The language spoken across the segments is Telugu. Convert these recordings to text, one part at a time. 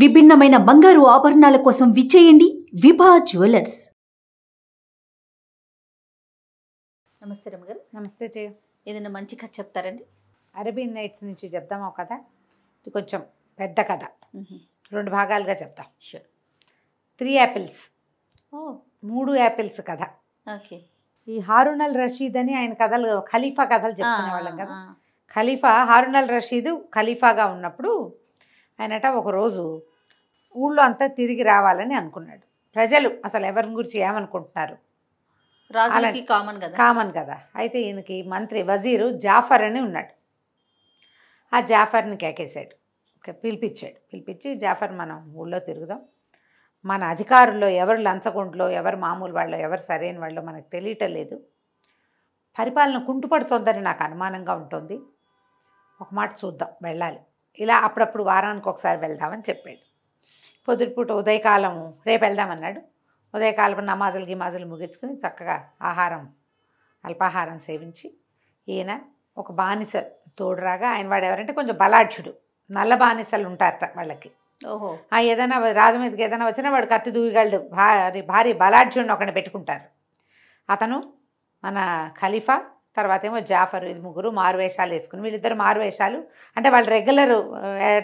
విభిన్నమైన బంగారు ఆభరణాల కోసం విచ్చేయండి విభా జ్యువెలర్స్. నమస్తే రమ్మగారు నమస్తే జయ ఏదైనా మంచి కథ చెప్తారండి? అరబియన్ నైట్స్ నుంచి చెప్దాం ఒక కథ. ఇది కొంచెం పెద్ద కథ. రెండు భాగాలుగా చెప్తాం. Sure three apples. ఓ. మూడు యాపిల్స్ కథ. ఓకే. ఈ హారూన్ అల్ రషీద్ అని ఆయన కథలు ఖలీఫా కథలు చెప్పుకునే వాళ్ళం కదా. ఖలీఫా హారూన్ అల్ రషీద్ ఖలీఫాగా ఉన్నప్పుడు ఆయనట ఒకరోజు ఊళ్ళో అంతా తిరిగి రావాలని అనుకున్నాడు. ప్రజలు అసలు ఎవరి గురించి ఏమనుకుంటున్నారు? రాజులకి కామన్ కదా? కామన్ కదా. అయితే ఈయనకి మంత్రి వజీరు జాఫర్ అని ఉన్నాడు. ఆ జాఫర్ని కేకేశాడు. ఓకే పిలిపించాడు. పిలిపించి జాఫర్ మనం ఊళ్ళో తిరుగుదాం. మన అధికారుల్లో ఎవరు లంచగొండ్లో ఎవరు మామూలు వాళ్ళు ఎవరు సరైన వాళ్ళు మనకు తెలియటం లేదు. పరిపాలన కుంటుపడుతోందని నాకు అనుమానంగా ఉంటుంది. ఒక మాట చూద్దాం వెళ్ళాలి. ఇలా అప్పుడప్పుడు వారానికి ఒకసారి వెళ్దామని చెప్పాడు. పొద్దుటిపూట ఉదయకాలం రేపు వెళ్దామన్నాడు ఉదయకాలం నమాజులు గిమాజులు ముగించుకుని చక్కగా ఆహారం అల్పాహారం సేవించి ఈయన ఒక బానిస తోడురాగా ఆయన వాడు ఎవరంటే కొంచెం బలాఢ్యుడు నల్ల బానిసలు ఉంటారట వాళ్ళకి. ఓహో. ఆ ఏదైనా రాజు మీదకి ఏదైనా వచ్చినా వాడు కత్తి దూయగలడు భారీ భారీ బలాఢ్యుడిని ఒకటి పెట్టుకుంటారు. అతను మన ఖలీఫా తర్వాత ఏమో జాఫర్ ఇది ముగ్గురు మారువేషాలు వేసుకుని వీళ్ళిద్దరు మారువేషాలు అంటే వాళ్ళు రెగ్యులర్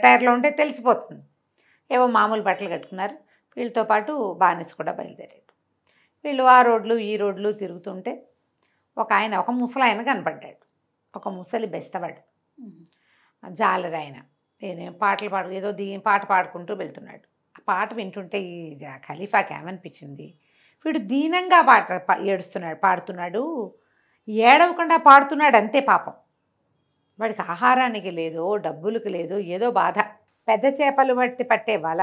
టైర్లో ఉంటే తెలిసిపోతుంది. ఏవో మామూలు బట్టలు కట్టుకున్నారు. వీళ్ళతో పాటు బానిస కూడా బయలుదేరాడు. వీళ్ళు ఆ రోడ్లు ఈ రోడ్లు తిరుగుతుంటే ఒక ఆయన ఒక ముసలాయన కనపడ్డాడు. ఒక ముసలి బెస్తవాడు. జాలరి ఆయన. పాటలు పాడు ఏదో దీ పాట పాడుకుంటూ వెళ్తున్నాడు. ఆ పాట వింటుంటే ఈ జా- ఖలీఫాకి ఏమనిపించింది? వీడు దీనంగా పాట ఏడుస్తున్నాడు పాడుతున్నాడు. ఏడవకుండా పాడుతున్నాడు అంతే పాపం. వాడికి ఆహారానికి లేదు డబ్బులకు లేదు ఏదో బాధ. పెద్ద చేపలు పట్టి పట్టే వల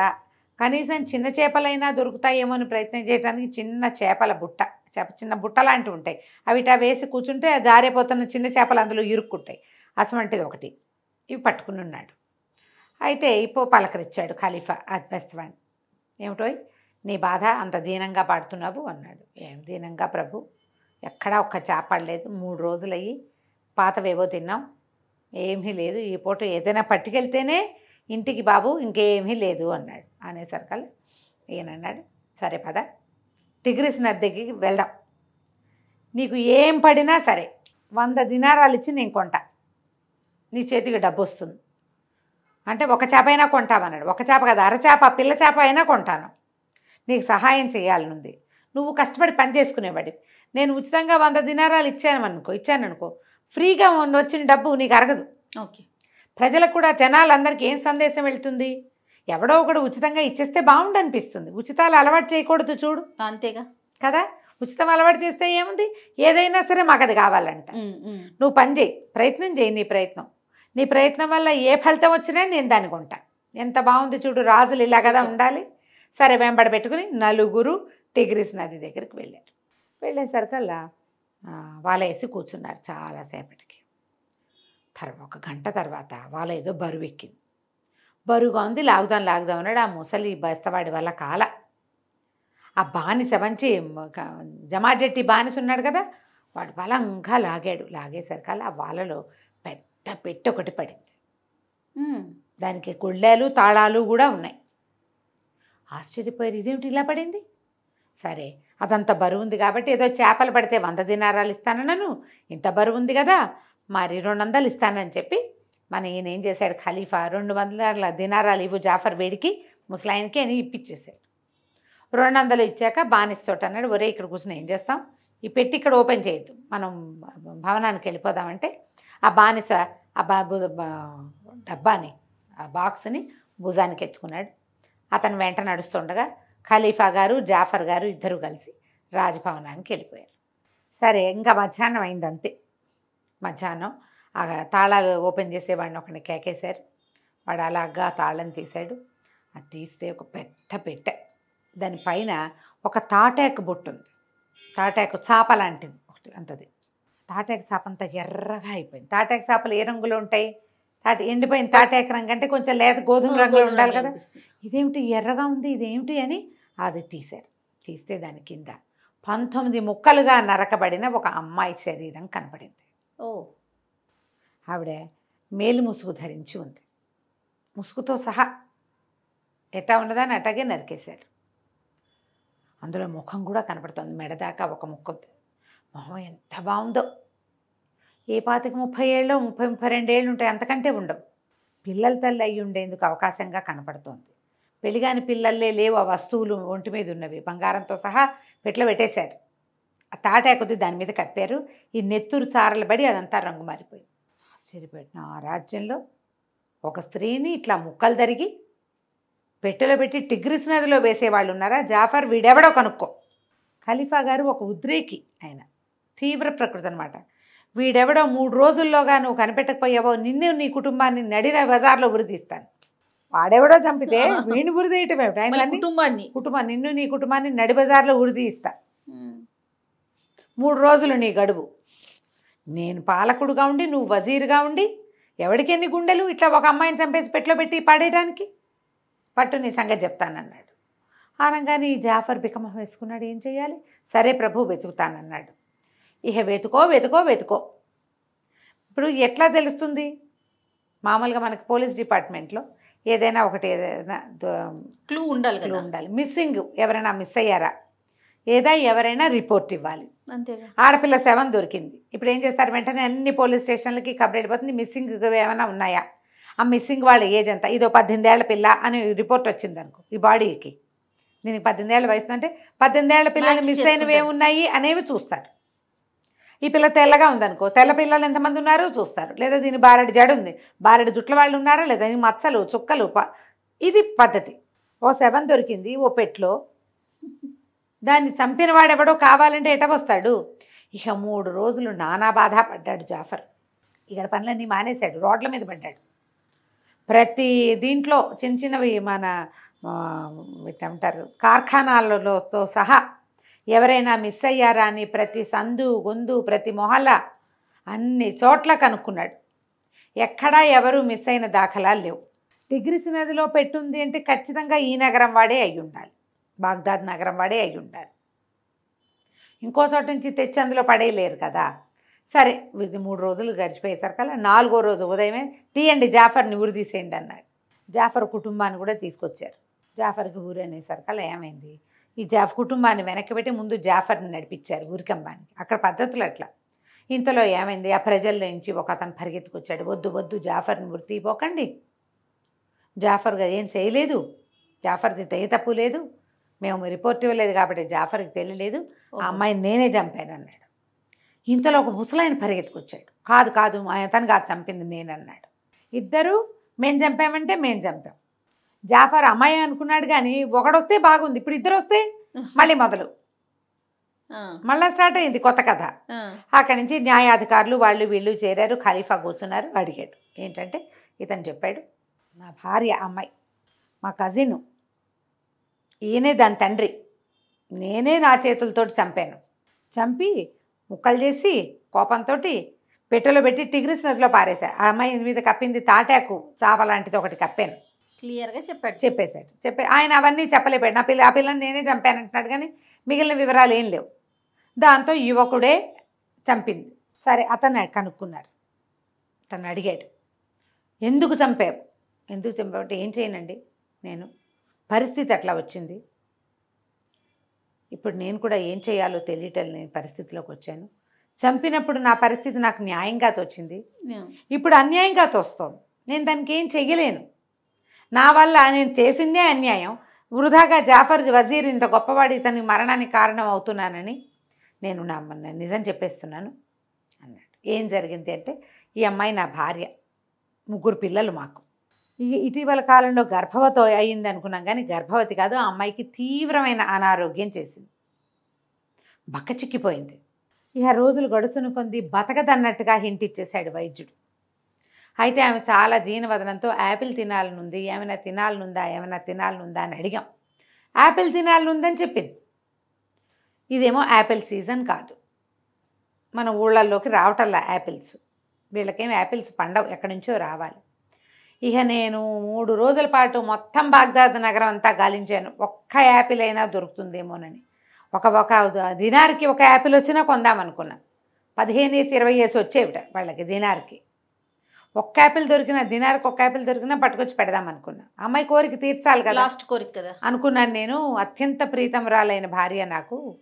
కనీసం చిన్న చేపలైనా దొరుకుతాయేమో అని ప్రయత్నం చేయడానికి చిన్న చేపల బుట్ట చేప చిన్న బుట్ట లాంటివి ఉంటాయి. అవి ఇటా వేసి కూర్చుంటే జారిపోతున్న చిన్న చేపలు అందులో ఇరుక్కుంటాయి. అసమంటిది ఒకటి. ఇవి పట్టుకుని ఉన్నాడు. అయితే ఇప్పో పలకరించాడు ఖలీఫా అద్భస్తవాణి ఏమిటో నీ బాధ అంత దీనంగా పాడుతున్నావు అన్నాడు. ఏం దీనంగా ప్రభు? ఎక్కడా ఒక్క చేపడలేదు మూడు రోజులయ్యి. పాతవేవో తిన్నాం. ఏమీ లేదు. ఈ పూట ఏదైనా పట్టుకెళ్తేనే ఇంటికి బాబు ఇంకేమీ లేదు అన్నాడు. అనే ఈయన అన్నాడు సరే పద. టిగ్రీస్ నది దగ్గరికి వెళ్దాం. నీకు ఏం పడినా సరే వంద దినారాలు ఇచ్చి నేను కొంటా. నీ చేతికి డబ్బు వస్తుంది. అంటే ఒక చేప అయినా కొంటామన్నాడు ఒక చేప కదా అరచేప పిల్ల చేప అయినా కొంటాను. నీకు సహాయం చేయాలనుంది. నువ్వు కష్టపడి పని చేసుకునేవాడి నేను ఉచితంగా వంద దినారాలు ఇచ్చాను అనుకో ఇచ్చాను అనుకో ఫ్రీగా వచ్చిన డబ్బు నీకు అరగదు. ఓకే. ప్రజలకు కూడా జనాలందరికీ ఏం సందేశం వెళ్తుంది? ఎవడో ఒకడు ఉచితంగా ఇచ్చేస్తే బాగుండు అనిపిస్తుంది ఉచితాలు అలవాటు చేయకూడదు చూడు. అంతేగా. కదా? ఉచితం అలవాటు చేస్తే ఏముంది? ఏదైనా సరే మాకు అది కావాలంట. నువ్వు పని చేయి. ప్రయత్నం చేయి నీ ప్రయత్నం. నీ ప్రయత్నం వల్ల ఏ ఫలితం వచ్చినా నేను దాన్ని కొంటా. ఎంత బాగుంది చూడు రాజులు ఇలా కదా ఉండాలి. సరే వెంబడి పెట్టుకుని నలుగురు టిగ్రిస్ నది దగ్గరికి వెళ్ళారు. వెళ్ళేసరికల్లా ఆ, వాళ్ళ వేసి కూర్చున్నారు చాలాసేపటికి తర్వాత ఒక గంట తర్వాత వాళ్ళ ఏదో బరువు ఎక్కింది. బరువుగా ఉంది లాగుదాం లాగుదాం అన్నాడు. ఆ ముసలి బస్తవాడి వల్ల కాల. ఆ బానిస మంచి జమాజెట్టి బానిస ఉన్నాడు కదా వాడు బలంగా లాగాడు. లాగేసరికల్లా ఆ వాళ్ళలో పెద్ద పెట్టి ఒకటి పడింది. దానికి గుళ్ళాలు తాళాలు కూడా ఉన్నాయి. ఆశ్చర్యపోయారు. ఇదేమిటి ఇలా పడింది? సరే అదంత బరువు ఉంది కాబట్టి ఏదో చేపలు పడితే వంద దినారాలు ఇస్తానన్నాను. ఇంత బరువు ఉంది కదా మరి రెండు వందలు ఇస్తానని చెప్పి మన ఈయన ఏం చేశాడు ఖలీఫా రెండు వందల దినారాలు ఇవ్వు జాఫర్ వేడికి ముసలాయనకి అని ఇప్పించేశాడు రెండు వందలు ఇచ్చాక బానిస్తోట అన్నాడు ఒరే ఇక్కడ కూర్చుని ఏం చేస్తాం? ఈ పెట్టి ఇక్కడ ఓపెన్ చేయొద్దు. మనం భవనానికి వెళ్ళిపోదామంటే ఆ బానిస ఆ బా- డబ్బాని ఆ బాక్స్ని భుజానికి ఎత్తుకున్నాడు. అతను వెంట నడుస్తుండగా ఖలీఫా గారు జాఫర్ గారు ఇద్దరు కలిసి రాజభవనానికి వెళ్ళిపోయారు. సరే ఇంకా మధ్యాహ్నం అయింది అంతే మధ్యాహ్నం. ఆ తాళాలు ఓపెన్ చేసేవాడిని ఒకరిని కేకేశారు వాడు అలాగా తాళం తీశాడు. అది తీస్తే ఒక పెద్ద పెట్టె. దానిపైన ఒక తాటాకు బొట్టు ఉంది. తాటాకు చాప లాంటిది ఒకటి అంతది. తాటాకు చాప అంతా ఎర్రగా అయిపోయింది. తాటాకు చేపలు ఏ రంగులో ఉంటాయి? తాటి ఎండిపోయిన తాటాకు రంగు అంటే కొంచెం లేత గోధుమ రంగులో ఉండాలి కదా. ఇదేమిటి ఎర్రగా ఉంది? ఇదేమిటి అని అది తీశారు. తీస్తే దాని కింద పంతొమ్మిది ముక్కలుగా నరకబడిన ఒక అమ్మాయి శరీరం కనపడింది. ఓ. ఆవిడ మేలు ముసుగు ధరించి ఉంది. ముసుగుతో సహా ఎట్టా ఉన్నదాన్ని అట్టాగే నరికేశారు. అందులో ముఖం కూడా కనపడుతుంది. మెడదాకా ఒక ముక్క మొహం ఎంత బాగుందో. ఏ పాతికి ముప్పై ఏళ్ళు ముప్పై ముప్పై రెండు ఏళ్ళు ఉంటాయి అంతకంటే ఉండవు. పిల్లల తల్లి అయి ఉండేందుకు అవకాశంగా కనపడుతోంది. పెళ్ళిగాని పిల్లల్లే లేవు ఆ వస్తువులు ఒంటి మీద ఉన్నవి. బంగారంతో సహా పెట్ల పెట్టేశారు. ఆ తాటాకు కొద్ది దాని మీద కప్పారు. ఈ నెత్తురు చారలు పడి అదంతా రంగు మారిపోయింది. ఆశ్చర్యపెట్టిన ఆ రాజ్యంలో ఒక స్త్రీని ఇట్లా ముక్కలు తరిగి పెట్టెలో పెట్టి టిగ్రిస్ నదిలో వేసేవాళ్ళు ఉన్నారా? జాఫర్ వీడెవడో కనుక్కో. ఖలీఫా గారు ఒక ఉద్రేకి ఆయన. తీవ్ర ప్రకృతి అనమాట వీడెవడో మూడు రోజుల్లోగా నువ్వు కనిపెట్టకపోయావో నిన్ను నీ కుటుంబాన్ని నడిన బజార్లో ఉరిదీస్తాను వాడెవడో చంపితే వీడిని ఉరిదీయటం ఏమిటి? ఆయన కుటుంబాన్ని. కుటుంబం నిన్ను నీ కుటుంబాన్ని నడి బజార్లో ఉరిదీస్తా మూడు రోజులు నీ గడువు. నేను పాలకుడుగా ఉండి నువ్వు వజీరుగా ఉండి ఎవడికి ఎన్ని గుండెలు? ఇట్లా ఒక అమ్మాయిని చంపేసి పెట్లో పెట్టి పాడేయడానికి పట్టు నీ సంగతి చెప్తానన్నాడు. ఆనంగానే ఈ జాఫర్ బికమం వేసుకున్నాడు. ఏం చేయాలి సరే ప్రభు వెతుకుతానన్నాడు. ఇహ వెతుకో వెతుకో వెతుకో. ఇప్పుడు ఎట్లా తెలుస్తుంది? మామూలుగా మనకి పోలీస్ డిపార్ట్మెంట్లో ఏదైనా ఒకటి ఏదైనా క్లూ ఉండాలి క్లూ ఉండాలి. మిస్సింగ్ ఎవరైనా మిస్ అయ్యారా? ఏదా ఎవరైనా రిపోర్ట్ ఇవ్వాలి. ఆడపిల్ల సెవెన్ దొరికింది. ఇప్పుడు ఏం చేస్తారు? వెంటనే అన్ని పోలీస్ స్టేషన్లకి కబర్ వెళ్ళిపోతుంది. మిస్సింగ్ ఏమైనా ఉన్నాయా? ఆ మిస్సింగ్ వాళ్ళ ఏజ్ ఎంత? ఇదో పద్దెనిమిది ఏళ్ళ పిల్ల అని రిపోర్ట్ వచ్చింది అనుకో ఈ బాడీకి. దీనికి పద్దెనిమిది ఏళ్ళ వయసు అంటే పద్దెనిమిది ఏళ్ళ పిల్లలు మిస్ అయినవి. ఏమున్నాయి అనేవి చూస్తారు. ఈ పిల్ల తెల్లగా ఉందనుకో తెల్ల పిల్లలు ఎంతమంది ఉన్నారో చూస్తారు. లేదా దీని బారెడు జడ ఉంది. బారెడు జుట్ల వాళ్ళు ఉన్నారా? లేదా దీని మచ్చలు చుక్కలు ఇది పద్ధతి. ఓ సెవెన్ దొరికింది ఓ పెట్లో దాన్ని చంపినవాడెవడో కావాలంటే ఎట వస్తాడు? ఇక మూడు రోజులు నానా బాధ పడ్డాడు జాఫర్. ఇక్కడ పనులన్నీ మానేశాడు రోడ్ల మీద పడ్డాడు. ప్రతి దీంట్లో చిన్న చిన్నవి మన ఏమంటారు కార్ఖానాలతో సహా ఎవరైనా మిస్ అయ్యారా అని ప్రతి సందు గొందు ప్రతి మొహల అన్ని చోట్ల కనుక్కున్నాడు. ఎక్కడా ఎవరు మిస్ అయిన దాఖలాలు లేవు. డిగ్రీస్ నదిలో పెట్టుంది అంటే ఖచ్చితంగా ఈ నగరం వాడే అయి ఉండాలి బాగ్దాద్ నగరం వాడే అయి ఉంటారు ఇంకో చోట నుంచి తెచ్చి అందులో పడేయలేరు కదా. సరే ఇది మూడు రోజులు గడిచిపోయేసరికల్లా నాలుగో రోజు ఉదయమే తీయండి జాఫర్ని ఊరు తీసేయండి అన్నాడు జాఫర్ కుటుంబాన్ని కూడా తీసుకొచ్చారు. జాఫర్కి ఊరు అనేసరికల్లా ఏమైంది? ఈ జాఫ్ కుటుంబాన్ని వెనక్కి పెట్టి ముందు జాఫర్ని నడిపించారు ఊరికంబానికి. అక్కడ పద్ధతులు అట్లా. ఇంతలో ఏమైంది? ఆ ప్రజల్లో నుంచి ఒక అతను పరిగెత్తుకొచ్చాడు. వద్దు వద్దు జాఫర్ని ఊరి తీపోకండి జాఫర్గా ఏం చేయలేదు. జాఫర్ది దయ తప్పు లేదు. మేము రిపోర్ట్ ఇవ్వలేదు కాబట్టి జాఫర్కి తెలియలేదు. ఆ అమ్మాయిని నేనే చంపాను అన్నాడు. ఇంతలో ఒక ముసలాయన పరిగెత్తుకొచ్చాడు. కాదు కాదు మా అతను కాదు చంపింది నేను అన్నాడు. ఇద్దరు మేము చంపామంటే మేము చంపాం. జాఫర్ అమ్మాయి అనుకున్నాడు కానీ ఒకడొస్తే బాగుంది ఇప్పుడు ఇద్దరు వస్తే మళ్ళీ మొదలు. మళ్ళీ స్టార్ట్ అయింది కొత్త కథ. అక్కడి నుంచి న్యాయాధికారులు వాళ్ళు వీళ్ళు చేరారు ఖలీఫా కూర్చున్నారు అడిగాడు. ఏంటంటే ఇతను చెప్పాడు నా భార్య అమ్మాయి మా కజిన్ ఈయనే దాని తండ్రి. నేనే నా చేతులతోటి చంపాను. చంపి ముక్కలు చేసి కోపంతో పెట్టెలో పెట్టి టిగ్రిస్ నదిలో పారేశా. ఆ అమ్మాయి మీద కప్పింది తాటాకు చాప లాంటిది ఒకటి కప్పాను. క్లియర్గా చెప్పాడు. చెప్పేశాడు. చెప్పే ఆయన అవన్నీ చెప్పలేపాడు. నా పిల్ల ఆ పిల్లని నేనే చంపాను అంటున్నాడు కానీ మిగిలిన వివరాలు ఏం లేవు. దాంతో యువకుడే చంపింది. సరే అతను కనుక్కున్నారు. తను అడిగాడు. ఎందుకు చంపావు? ఎందుకు చంపావంటే ఏం చేయనండి నేను పరిస్థితి అట్లా వచ్చింది. ఇప్పుడు నేను కూడా ఏం చేయాలో తెలియటం లేని పరిస్థితిలోకి వచ్చాను. చంపినప్పుడు నా పరిస్థితి నాకు న్యాయంగా తోచింది. ఇప్పుడు అన్యాయంగా తోస్తోంది. నేను దానికి ఏం చెయ్యలేను. నా వల్ల నేను చేసిందే అన్యాయం. వృధాగా జాఫర్ వజీర్ ఇంత గొప్పవాడు ఇతని మరణానికి కారణం అవుతున్నానని నేను నా నిజం చెప్పేస్తున్నాను అన్నాడు. ఏం జరిగింది అంటే ఈ అమ్మాయి నా భార్య. ముగ్గురు పిల్లలు మాకు. ఇటీవల కాలంలో గర్భవతి అయింది అనుకున్నాం కానీ గర్భవతి కాదు ఆ అమ్మాయికి తీవ్రమైన అనారోగ్యం చేసింది. బక్కచిక్కిపోయింది ఇక రోజులు గడుస్తున్న కొంది బతకదన్నట్టుగా హింట్ ఇచ్చేశాడు వైద్యుడు. అయితే ఆమె చాలా దీనవదనంతో యాపిల్ తినాలనుంది ఏమైనా తినాలనుందా ఏమైనా తినాలనుందా అని అడిగాం. యాపిల్ తినాలనుందని చెప్పింది. ఇదేమో యాపిల్ సీజన్ కాదు. మన ఊళ్ళల్లోకి రావటల్లా యాపిల్స్ వీళ్ళకేం యాపిల్స్ పండవు ఎక్కడి నుంచో రావాలి. ఇక నేను మూడు రోజుల పాటు మొత్తం బాగ్దాద్ నగరం అంతా గాలించాను. ఒక్క యాపిల్ అయినా దొరుకుతుందేమోనని. ఒక ఒక దినార్కి ఒక యాపిల్ వచ్చినా కొందామనుకున్నా. పదిహేను వేసి ఇరవై వేసి వచ్చేవిట వాళ్ళకి దినార్కి. ఒక్క యాపిల్ దొరికినా దినారికి ఒక్క యాపిల్ దొరికినా పట్టుకొచ్చి పెడదాం అనుకున్నా అమ్మాయి కోరిక తీర్చాలి కదా. లాస్ట్ కోరిక కదా. అనుకున్నాను నేను. అత్యంత ప్రీతమరాలైన భార్య నాకు.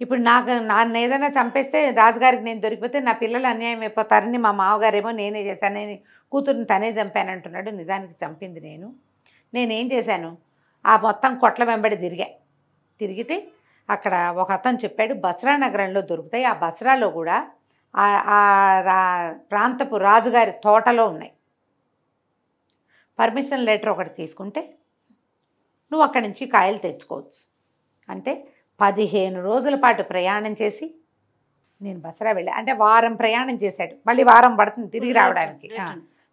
ఇప్పుడు నాకు నన్ను ఏదైనా చంపేస్తే రాజుగారికి నేను దొరికిపోతే నా పిల్లలు అన్యాయం అయిపోతారని మా మామగారేమో నేనే చేశాను. నేను కూతురుని తనే చంపాను అంటున్నాడు నిజానికి చంపింది నేను. నేనేం చేశాను? ఆ మొత్తం కొట్ల వెంబడి తిరిగా. తిరిగితే అక్కడ ఒక అతను చెప్పాడు బస్రా నగరంలో దొరుకుతాయి. ఆ బస్రాలో కూడా ఆ- రా ప్రాంతపు రాజుగారి తోటలో ఉన్నాయి. పర్మిషన్ లెటర్ ఒకటి తీసుకుంటే నువ్వు అక్కడి నుంచి కాయలు తెచ్చుకోవచ్చు. అంటే పదిహేను రోజుల పాటు ప్రయాణం చేసి నేను బసరా వెళ్ళా. అంటే వారం ప్రయాణం చేశాడు. మళ్ళీ వారం పడుతుంది తిరిగి రావడానికి.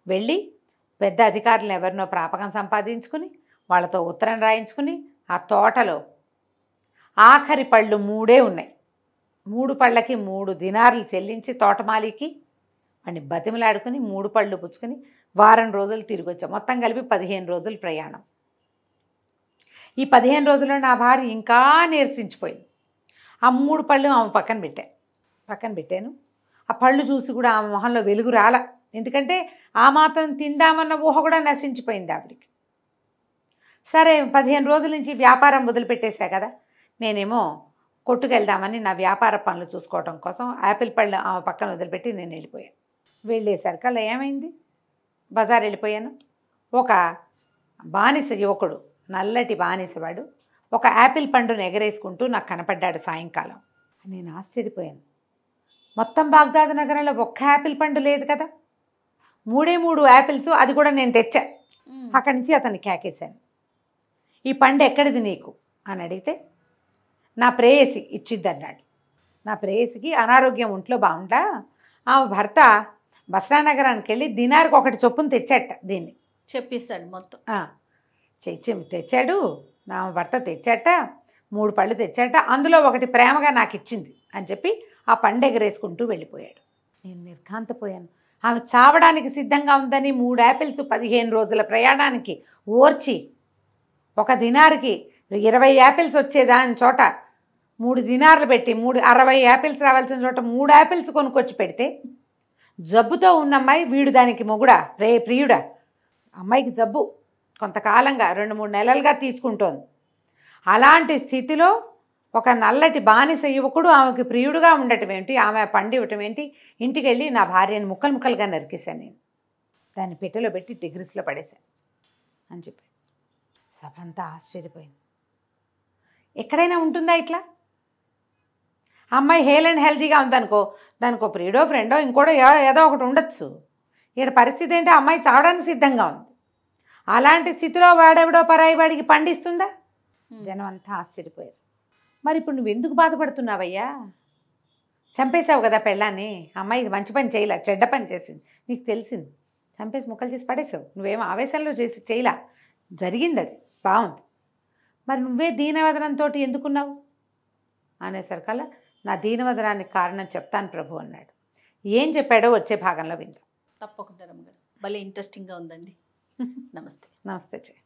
వెళ్ళి పెద్ద అధికారులను ఎవరినో ప్రాపకం సంపాదించుకుని వాళ్ళతో ఉత్తరం రాయించుకుని ఆ తోటలో ఆఖరి పళ్ళు మూడే ఉన్నాయి. మూడు పళ్ళకి మూడు దినార్లు చెల్లించి తోటమాలికి వాడిని బతిమలాడుకుని మూడు పళ్ళు పుచ్చుకొని వారం రోజులు తిరిగి వచ్చాం. మొత్తం కలిపి పదిహేను రోజులు ప్రయాణం. ఈ పదిహేను రోజుల్లో నా భార్య ఇంకా నీరసించిపోయింది. ఆ మూడు పళ్ళు ఆమె పక్కన పెట్టా. పక్కన పెట్టాను. ఆ పళ్ళు చూసి కూడా ఆమె మొహంలో వెలుగు రాల. ఎందుకంటే ఆ మాత్రం తిందామన్న ఊహ కూడా నశించిపోయింది ఆవిడికి. సరే పదిహేను రోజుల నుంచి వ్యాపారం వదిలిపెట్టేశా కదా. నేనేమో కొట్టుకెళ్దామని నా వ్యాపార పనులు చూసుకోవడం కోసం యాపిల్ పళ్ళు ఆమె పక్కన వదిలిపెట్టి నేను వెళ్ళిపోయాను. వెళ్ళేసరికి అలా ఏమైంది? బజార్ వెళ్ళిపోయాను. ఒక బానిస యువకుడు నల్లటి బానిసవాడు ఒక యాపిల్ పండును ఎగరేసుకుంటూ నాకు కనపడ్డాడు సాయంకాలం. నేను ఆశ్చర్యపోయాను. మొత్తం బాగ్దాద్ నగరంలో ఒక్క యాపిల్ పండు లేదు కదా. మూడే మూడు యాపిల్స్ అది కూడా నేను తెచ్చా. అక్కడి నుంచి అతన్ని కేకేశాను ఈ పండు ఎక్కడిది నీకు? అని అడిగితే నా ప్రేయసి ఇచ్చిద్ది అన్నాడు నా ప్రేయసికి అనారోగ్యం ఒంట్లో బాగుండా ఆమె భర్త బస్రా నగరానికి వెళ్ళి దినారికి ఒకటి చొప్పున తెచ్చాట దీన్ని. చెప్పిస్తాడు మొత్తం. ఆ, తెచ్చి తెచ్చాడు. నా భర్త తెచ్చాట మూడు పళ్ళు తెచ్చాట అందులో ఒకటి ప్రేమగా నాకు ఇచ్చింది అని చెప్పి ఆ పండు ఎగరేసుకుంటూ వెళ్ళిపోయాడు. నేను నిర్ఘాంతపోయాను. ఆమె చావడానికి సిద్ధంగా ఉందని మూడు యాపిల్స్ పదిహేను రోజుల ప్రయాణానికి ఓర్చి ఒక దినారికి ఇరవై యాపిల్స్ వచ్చేదాని చోట మూడు దినార్లు పెట్టి మూడు అరవై యాపిల్స్ రావాల్సిన చోట మూడు యాపిల్స్ కొనుక్కొచ్చి పెడితే జబ్బుతో ఉన్న అమ్మాయి వీడు దానికి మొగుడా రే ప్రియుడా? అమ్మాయికి జబ్బు కొంతకాలంగా రెండు మూడు నెలలుగా తీసుకుంటోంది. అలాంటి స్థితిలో ఒక నల్లటి బానిస యువకుడు ఆమెకి ప్రియుడుగా ఉండటం ఏంటి? ఆమె పండి ఇవ్వటం ఏంటి? ఇంటికి వెళ్ళి నా భార్యని ముక్కలు ముక్కలుగా నరికేశాను నేను. దాన్ని పెట్టెలో పెట్టి డిగ్రీస్లో పడేశాను అని చెప్పి. సభ అంతా ఆశ్చర్యపోయింది. ఎక్కడైనా ఉంటుందా ఇట్లా? అమ్మాయి హేల్ అండ్ హెల్తీగా ఉందనుకో దానికో ప్రియుడో ఫ్రెండో ఇంకోటో ఏదో ఒకటి ఉండొచ్చు. ఇక్కడ పరిస్థితి ఏంటి? అమ్మాయి చావడానికి సిద్ధంగా ఉంది. అలాంటి స్థితిలో వాడెవడో పరాయి వాడికి పండిస్తుందా. జనం అంతా ఆశ్చర్యపోయారు. మరి ఇప్పుడు నువ్వు ఎందుకు బాధపడుతున్నావయ్యా? చంపేశావు కదా పెళ్ళాన్ని. అమ్మాయి మంచి పని చేయలే చెడ్డ పని చేసింది. నీకు తెలిసింది. చంపేసి ముక్కలు చేసి పడేసావు నువ్వేం ఆవేశంలో చేసి చేయలా. జరిగింది అది బాగుంది మరి నువ్వే దీనవదనంతో ఎందుకున్నావు? అనేసరికల్లా నా దీనవదనానికి కారణం చెప్తాను ప్రభు అన్నాడు. ఏం చెప్పాడో వచ్చే భాగంలో విందాం. తప్పకుండా రమ్మగారు. భలే ఇంట్రెస్టింగ్గా ఉందండి. నమస్తే. నమస్తే జయ